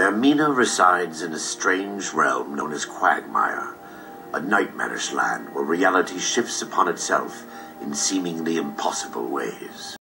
Vaermina resides in a strange realm known as Quagmire, a nightmarish land where reality shifts upon itself in seemingly impossible ways.